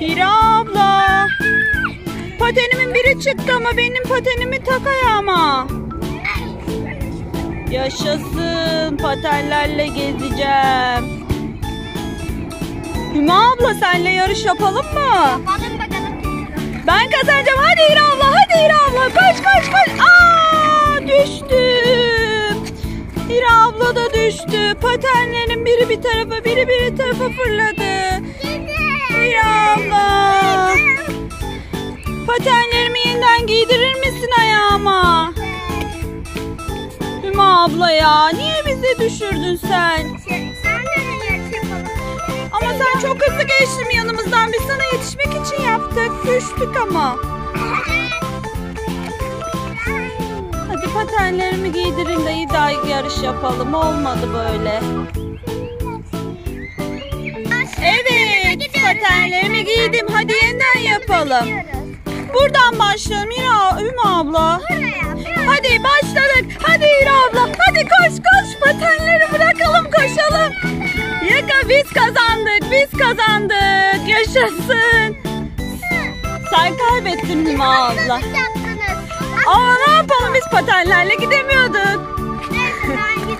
Hira abla. Patenimin biri çıktı ama benim patenimi tak ayağıma. Yaşasın patenlerle gezeceğim. Hüma abla senle yarış yapalım mı? Yapalım bakalım. Ben kazanacağım. Hadi Hira abla, hadi Hira abla. Koş koş koş. Aa, düştüm. Hira abla da düştü. Patenlerin biri bir tarafa, biri bir tarafa fırladı. Patenlerimi yeniden giydirir misin ayağıma? Hüma abla ya, niye bizi düşürdün sen? Ama sen çok hızlı geçtin yanımızdan. Biz sana yetişmek için yaptık. Düştük ama. Hadi patenlerimi giydirin de daha yarış yapalım. Olmadı böyle. Evet, patenlerimi giydim. Hadi yeniden yapalım. Buradan başlayalım Hira, Ümmü abla. Hadi başladık. Hadi Hira abla. Hadi koş koş. Patenleri bırakalım koşalım. Yaka biz kazandık. Biz kazandık. Yaşasın. Sen kaybettin Hüma abla. Ama ne yapalım biz patenlerle gidemiyorduk.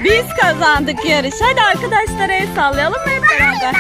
Biz kazandık yarış. Hadi arkadaşlara el sallayalım hep beraber?